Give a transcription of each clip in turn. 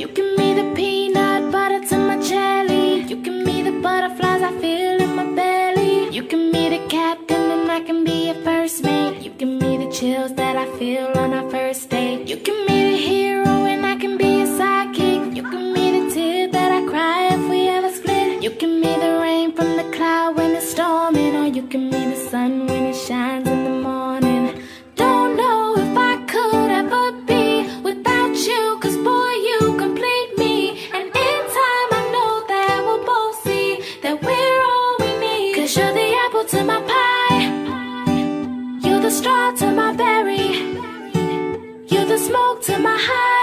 You can be the peanut butter to my jelly. You can be the butterflies I feel in my belly. You can be the captain and I can be your first mate. You can be the chills that I feel on our first date. You can be the hero and I can be your sidekick. You can be the tear that I cry if we ever split. You can be the rain from the cloud when it's storming, or you can be the sun when it shines. apple to my pie. You're the straw to my berry. You're the smoke to my high.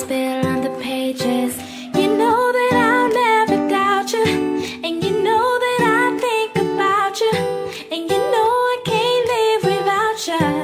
spill on the pages. You know that I'll never doubt you, and you know that I think about you, and you know I can't live without you.